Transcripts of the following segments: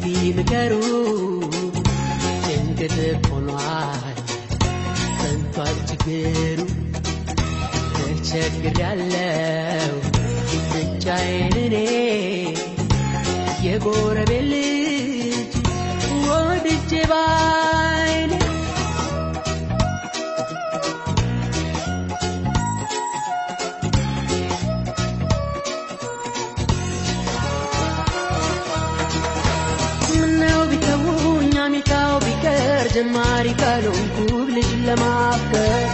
እስቲ ምከሩ ጭንቅት ሆኗል ሰንቷል ችግሩ ተቸግሬያለው ብቻዬን እኔ። የጎረቤት ልጅ ወድጄ ባይኔ ጀማሪ ካልሆንኩ ልጅ ለማፍቀር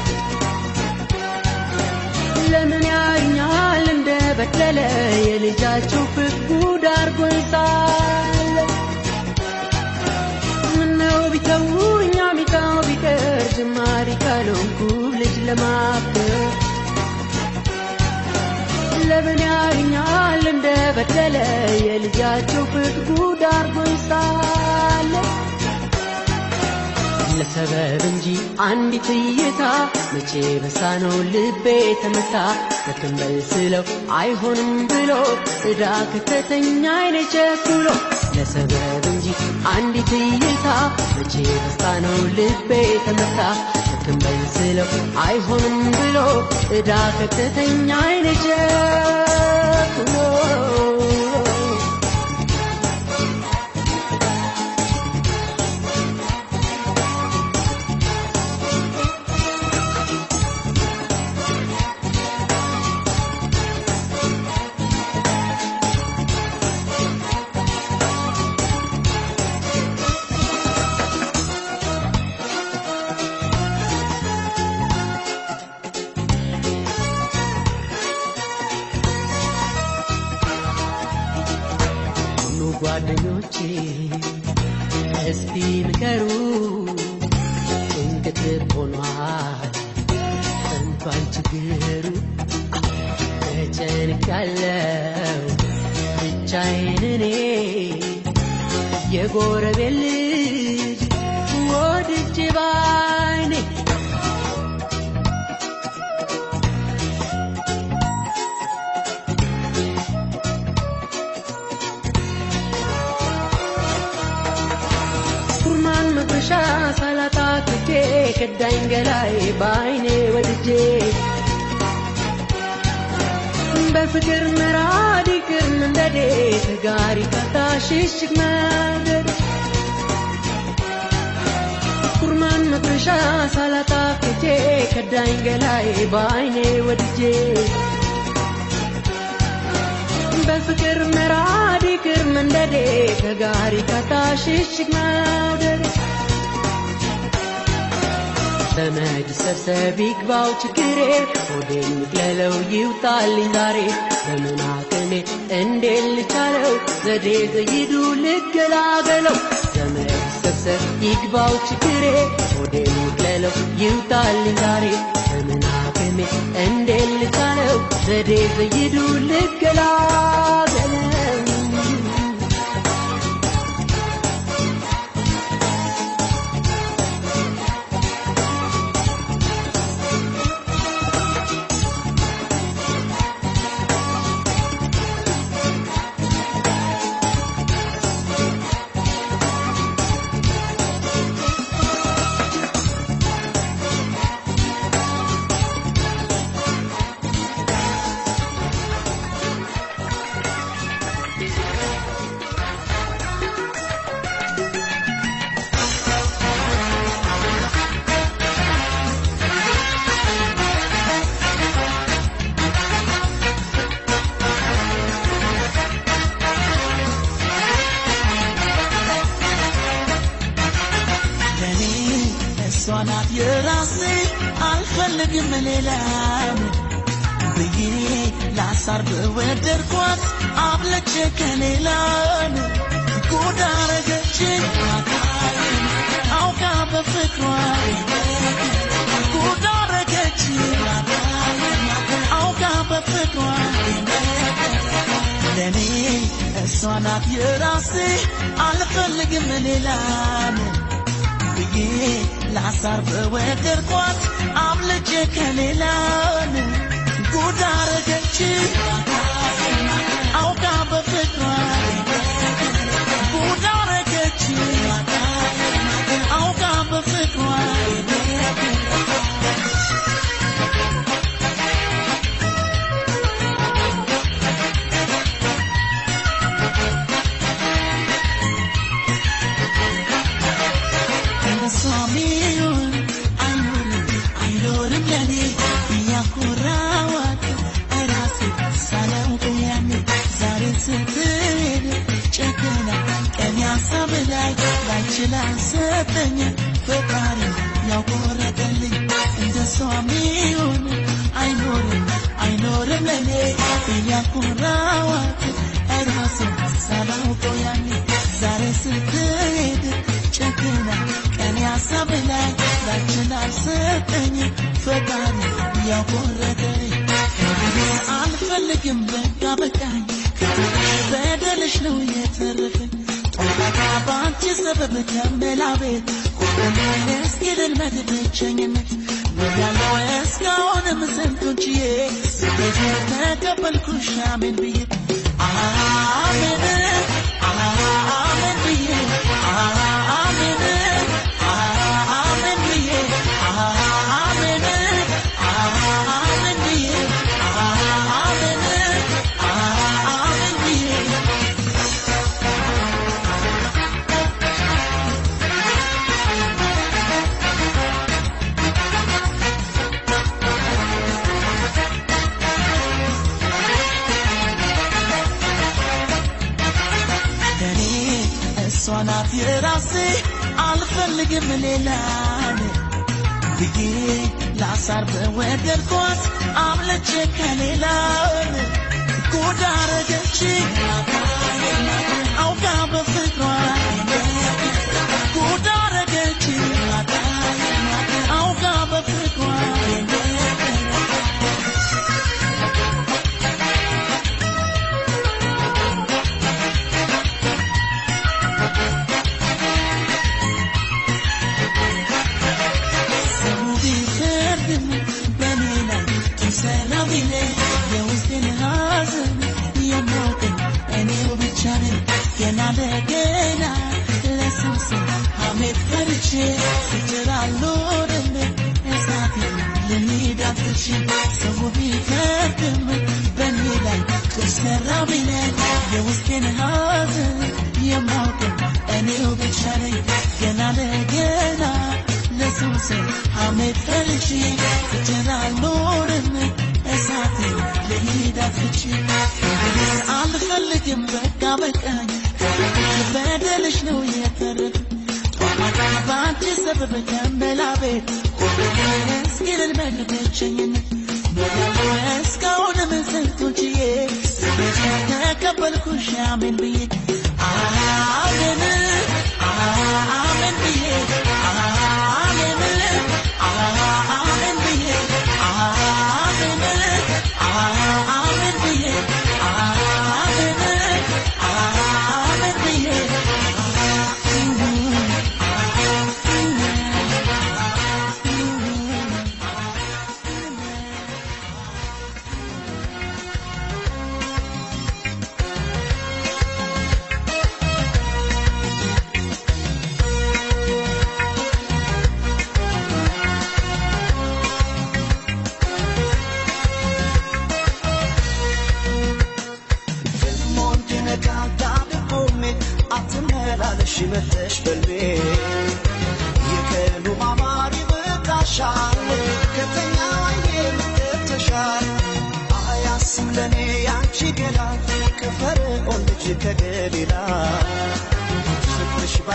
ለምን ያኛል እንደ በደለ የልጃችሁ ፍቅር አርጎኝ ሳለ ምነው ቢተውኝ አሜሪካው ቢቀር ጀማሪ ካልሆንኩ ልጅ ለማፍቀር ለምን ያኛል እንደ በደለ የልጃችሁ ፍቅር አርጎኝ ሳለ ለሰበብ እንጂ አንዲት እይታ መቼ በሳ ነው ልቤ ተመታ ለክንበል ስለው አይሆንም ብሎ እዳ ከተተኛ አይነ ቸኩሎ። ለሰበብ እንጂ አንዲት እይታ መቼ በሳ ነው ልቤ ተመታ ለክንበል ስለው አይሆንም ብሎ እዳ ከተተኛ አይነ ቸኩሎ ጓደኞቼ እስቲ ምከሩ ጭንቅት ሆኗል ሰንቷል ችግሩ ተጨንቃለው ብቻዬን እኔ የጎረቤት ልጅ ወድጄ ባይኔ ኩርማን መብረሻ ሳላጣ ክጄ ከዳኝ ገላይ በአይኔ ወድጄ በፍቅር መራድ ይቅር መንደዴ ተጋሪ ካታ ሽሽግ መንደድ ኩርማን መብረሻ ሳላጣ ክጄ ከዳኝ ገላይ በአይኔ ወድጄ በፍቅር መራድ ይቅር መንደዴ ከጋሪ ካታ ሽሽግ መውደድ ዘመድ ሰብሰብ ይግባው ችግሬ። ሆዴን ይቅለለው ይውጣልኝ ዛሬ። በምን አቅሜ እንዴት ልቻለው? ዘዴ ዘይዱ ልገላገለው ዘመድ ሰብሰብ ይግባው ችግሬ። ሆዴን ይቅለለው ይውጣልኝ ዛሬ። በምን አቅሜ ልቻለው? ዘዴ ዘይዱ ልገላገለው እሷ ናት የራሴ አልፈልግም ሌላን ብዬ ላሳር በወደድኳት አምልጬ ከሌላን ጉድ አልሰጠኝ ፈጣሪ ያቆረጠኝ አልፈልግም በቃ በቃኝ። በደልሽ ነው የተረፈኝ። ጦጣጣ በአንቺ ሰበብ ከመላ ቤት። እስኪ ልልመድ ብቸኝነት ያለው እስካሁንም ስንቱን ችዬ ስቤት ተቀበልኩሽ አሜን ብዬ። አሜን አሜን ብዬ አልፈልግም ሌላን ብዬ ላሳር በወደድኳት አምልጬ ከሌላን ጉድ አረገች አውቃ በፍቅሯ ጉድ ቢለ የውስጤን ሐዘን የማውቅን እኔው ገና ለገና ሰው ሐሜት ፈርቼ ፍቅር አልኖርም አልፈልግም በቃ በቃኝ በደልሽ بالكل شامل بيك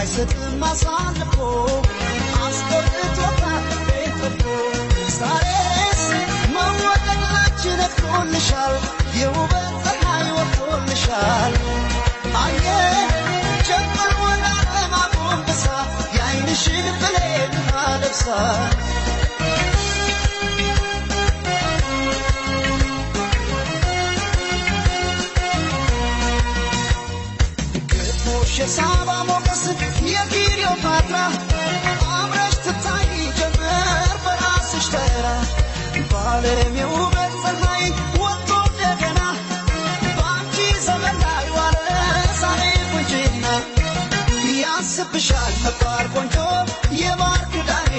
ባይሰጥም አሳልፎ። አስቆርጦታል ቤት ፈርቶ ዛሬስ መወደድ ላንቺ ነጥቆልሻል የውበት ፀሐይ ወጥቶልሻል። አየ ጀመር ወደ ዓለም አጎንብሳ የዓይንሽን ብሌን አለብሳ አምረሽ ትታይ ጀመር በራስሽ ተራ በዓለም የውበት ፀሐይ ወጥቶ እንደገና በአንቺ ዘመን ላይ ዋለ ዛሬ ቁንጅና ያስብሻል ነባር ቆንጆ የማር ክዳኔ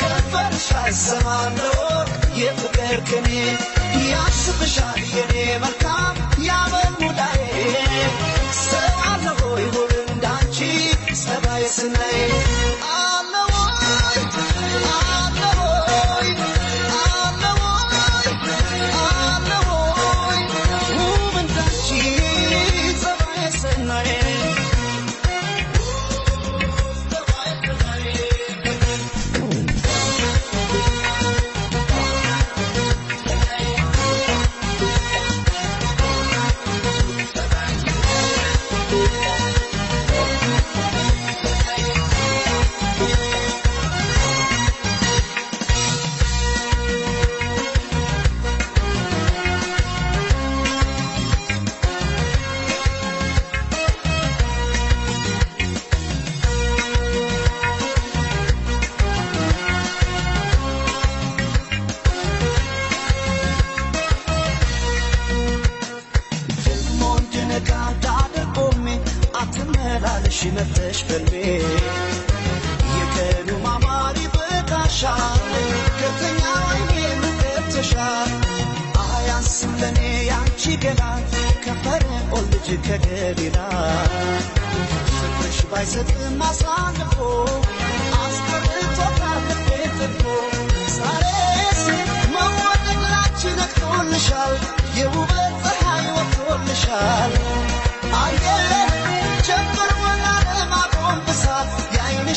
ከንፈርሽ አይሰማለሁ የፍቅር ቅኔ ያስብሻል የኔ መልካም ያመል ሙዳዬ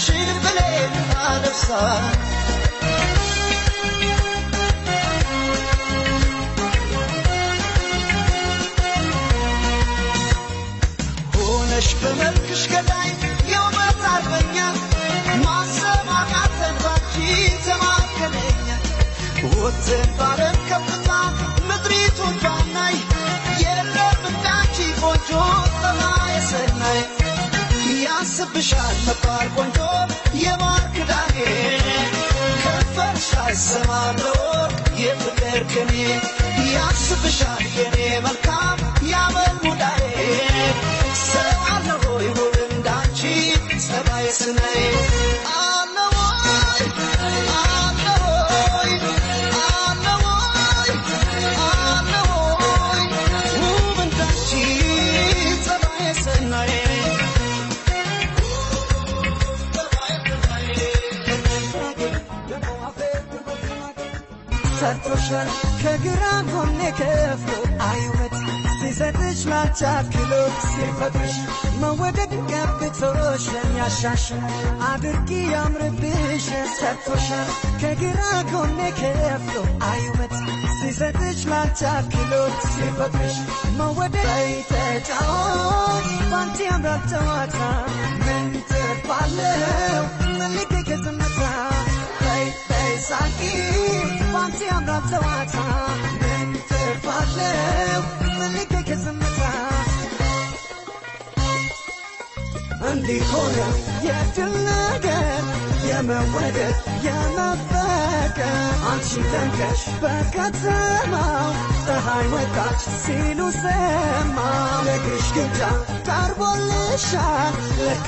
የዓይንሽን ብሌን ታለብሳ ሆነሽ በመልክሽ ገዳይ የውበት አርበኛ ማሰማማት ባንቺ ተማከለኛ ወጥን ባለም ከፍታ ምድሪቱን ባናይ ያስብሻል መባል ቆንጆ የማር ክዳኔ ከንፈርሽ አይሰማለሁ የፍቅር ቅኔ። ያስብሻል የኔ መልካም ያመል ሙዳዬ። ሰው ውብ እንዳንቺ ጸባየ ስናይ ሰጥቶሻል ከግራ ጎኔ ከፍሎ አይወት። ሲሰጥሽ ማቻክሎ ሲፈጥርሽ መወደድ ገብቶሽ ለሚያሻሽ አድርጊ ያምርብሽ ሰጥቶሻል። ከግራ ጎኔ ከፍሎ አይወት። ሲሰጥሽ ማቻክሎ ሲፈጥርሽ መወደድ ተጫወት ባንቺ ያምራል ጨዋታ ምን ምን ሊገኝ ከዝምታ ሳቂ ባንቺ ያምራል ጨዋታ ምን ትርፋለው የድል ነገር የመወደድ የመፈቀር አንቺ ደንቀሽ በከተማው ፀሐይ ወጣች ሲሉ ሰማ። ለግሽ ግብዣ ቀርቦልሻል ለካ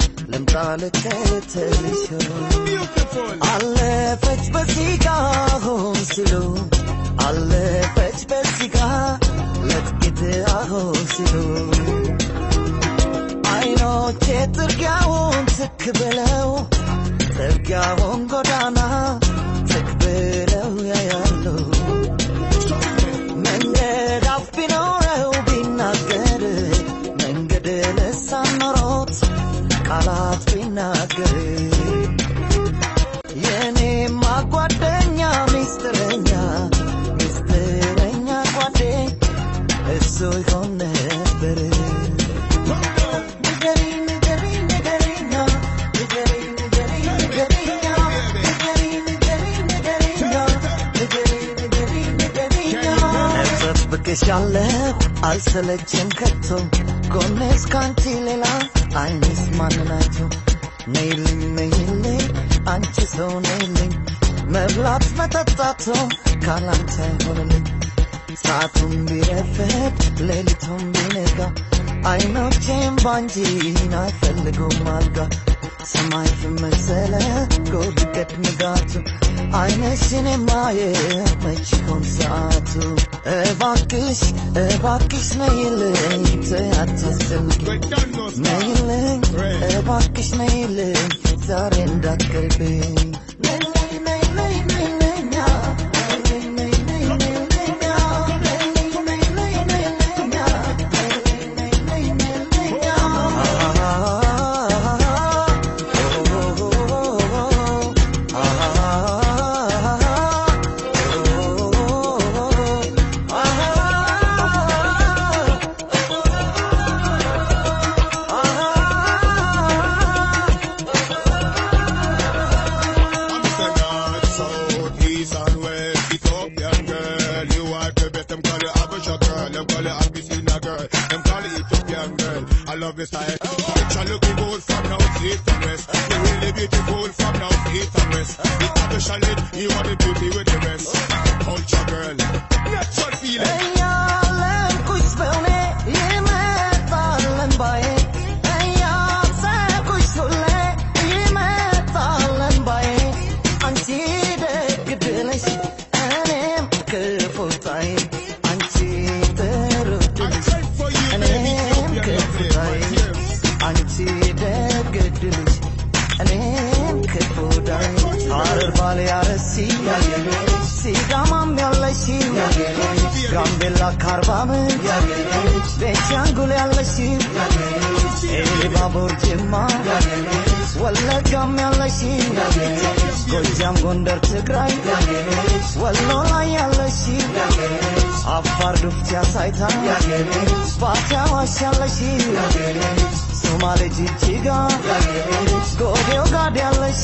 ልምጣ ልከተልሽ. አለፈች በዚህ ጋ ሆን ሲሉ አለፈች በዚህ ጋ ለጥቂት አሆን ሲሉ አይኖቼ ጥርጊያውን ትክ ብለው ጥርጊያውን ጎዳና እሻለሁ አልሰለችም ከቶ ጎኔስ ካንቺ ሌላ አይንስ ማንናቸው ነይልኝ ነይልኝ አንቺ ሰው ነይልኝ መብላት መጠጣቶ ካላንተ አይሆንልኝ ሰዓቱም ቢረፍድ ሌሊቱም ቢነጋ አይኖቼም ባንጂን አይፈልጉም አልጋ ሰማይ መሰለ ጎብደድ ንጋቱ አይነሽን የማየ መችኮን ሰዓቱ? እባክሽ እባክሽ ነይልኝ ተያታስልጊ ነይልኝ እባክሽ ነይልኝ ዛሬ እንዳትቀርብኝ። Ethiopian girl. I love your style. Picture looking good from north, east and west. You really beautiful from north, east and west. You are the beauty with the rest. Culture girl, natural feeling. Hey, I'll spell it. Yeah, man, it. karvamı بيشانقول يلا شيب اللي بابور جما ولا قام يلا شيب ጎጃም ጎንደር ትግራይ ወሎ ላይ ያለሽ አፋር ዱፍት ያሳይታ ባታ ዋሽ ያለሽ ሶማሌ ጅጅጋ ጎዴው ጋድ ያለሽ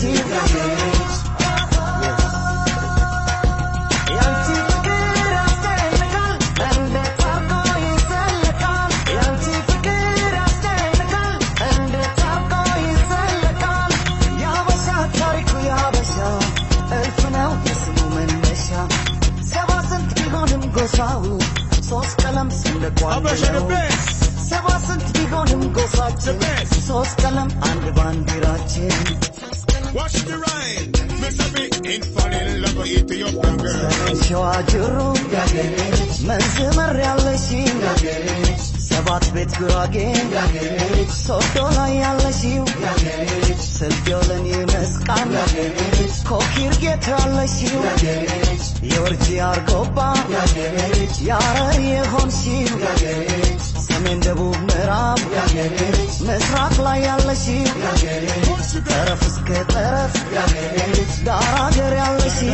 that one I'm rushing the best. Savasant Vigonum Gosachi. The. Sos Kalam and Van Watch the rain. Mississippi ain't falling in love with Ethiopian girl. ሸዋጅሩ መንዝመር ያለሽ ሰባት ቤት ጉራጌ ሶዶ ላይ ያለሽው ስልጆ ለኔ መስቃን ኮኪር ጌት ያለሽው የወርጂ አርጎባ ያረር የሆንሽው ሰሜን ደቡብ ምዕራብ ምስራቅ ላይ ያለሽው ጠረፍ እስከ ጠረፍ ዳር አገር ያለሽው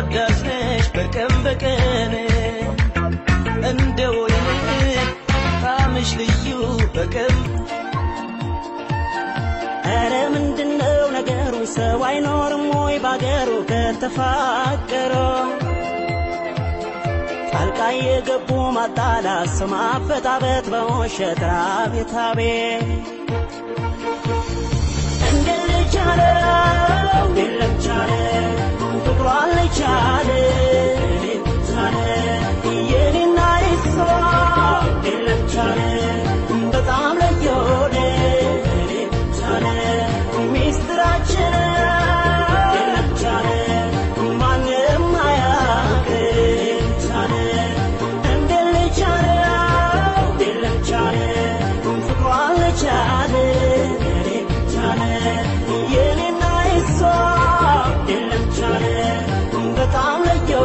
ተወዳጅ ነሽ በቀን በቀን እንደ ወይን ጣዕምሽ ልዩ በቀን ኧረ ምንድነው ነገሩ? ሰው አይኖርም ወይ ባገሩ ከተፋቀረ? ጣልቃ የገቡ ማጣላት ስም አበጣበጥ በውሸት አቤት አቤት ልቻለ በጣም ለየሆነ ልቻለ በጣም ለየሆነ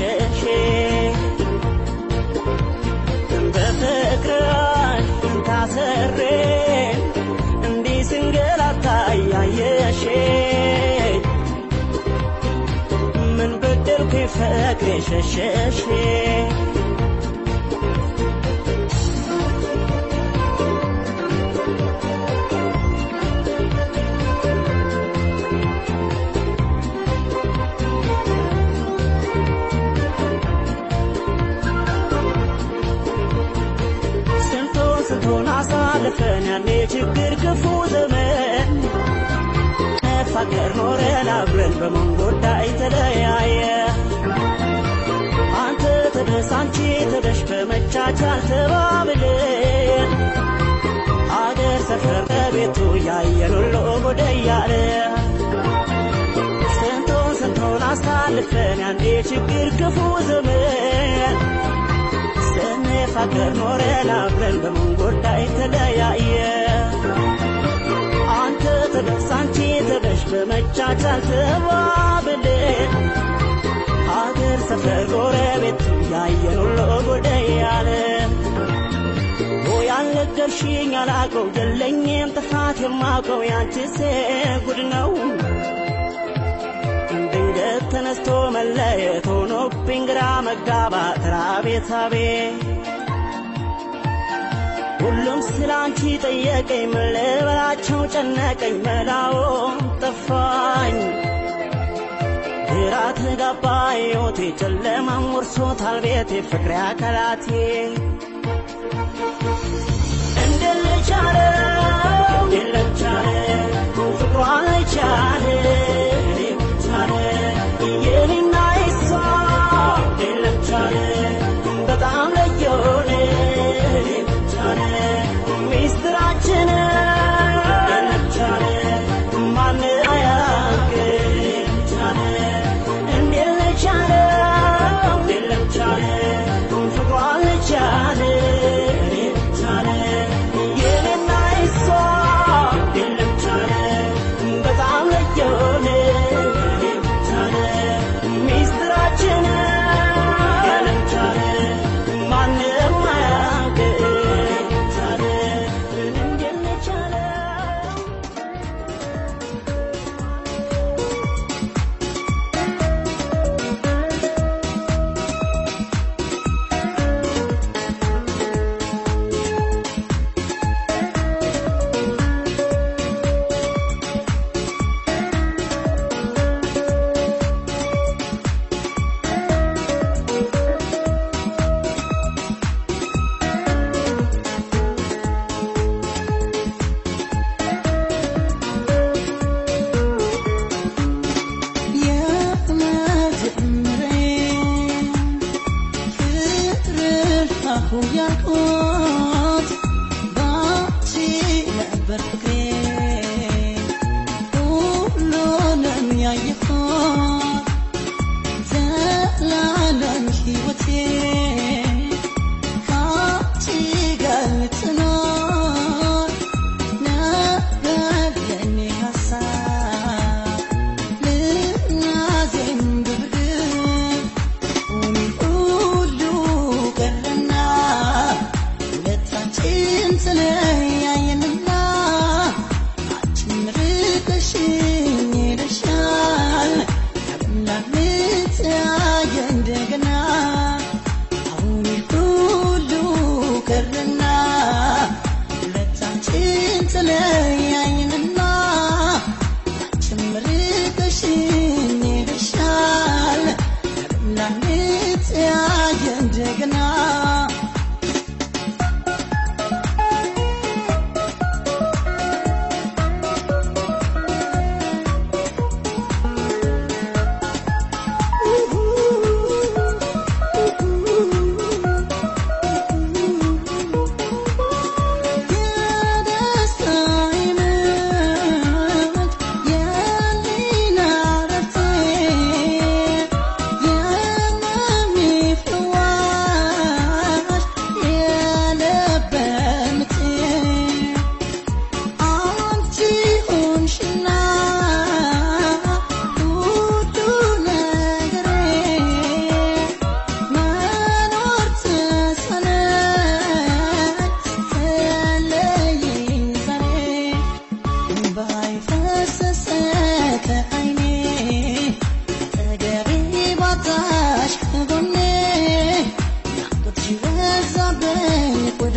ሸሸሽ በፍቅርሽ ታስሬ እንዲህ ስንገላታ ምን በደልኩኝ ፍቅሬ ሸሸሽ መፋቀር ኖረን አብረን በመንጎዳይ ተለያየ አንተ ተደስ አንቺ ተደሽ በመቻቻል ተባብለን አገር ሰፈር በቤቱ ያየን ሁሉ ጉድ እያለ ስንቱን ስንቱን አሳልፈን ያኔ ችግር ክፉ ዘመን ስንፋቀር ኖረን አብረን በምን ጉዳይ ተደስ አንቺ ተደሽ በመቻቻል ተባብለን ሀገር ሰፈር ጎረቤት ያየን ሁሉ ጉዳይ ያለ ያልነገርሽኝ አላቀው የለኝም ጥፋት የማቀው ያንቺስ ጉድ ነው። ድንገት ተነስቶ መለየት ሆኖብኝ ግራ መጋባት። ራቤት አቤት ሁሉም ስለ አንቺ ጠየቀኝ ምን ልበላቸው ጨነቀኝ መላው ጠፋኝ። ግራ ተጋባ ሕይወቴ ጨለማም ወርሶታል ቤቴ ፍቅሬ አካላቴ እንዴት ልቻለው እንዴት ልቻለ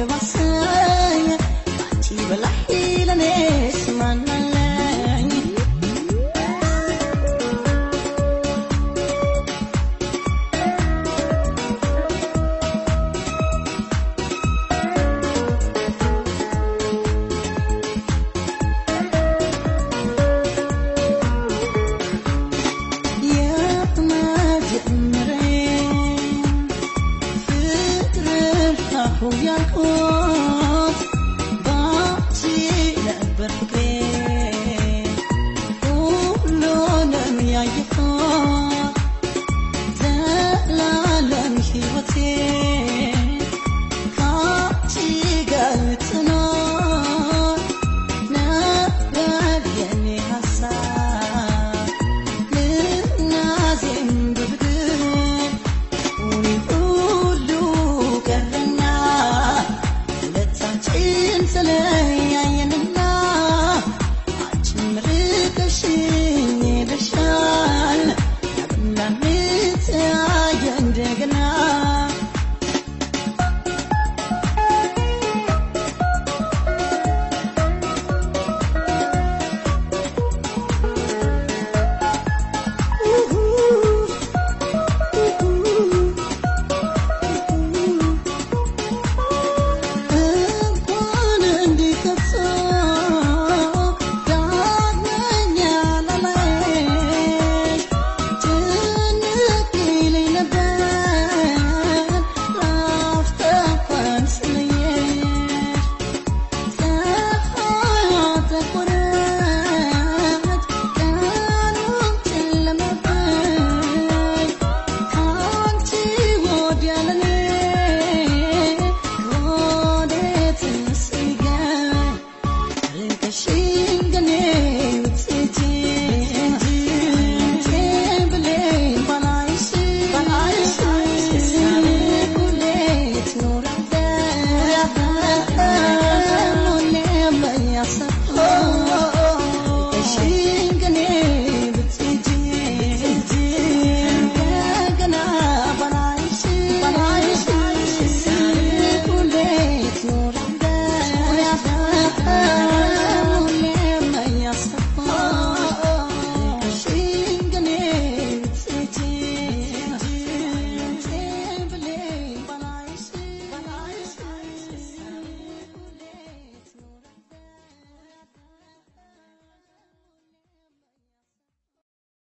我死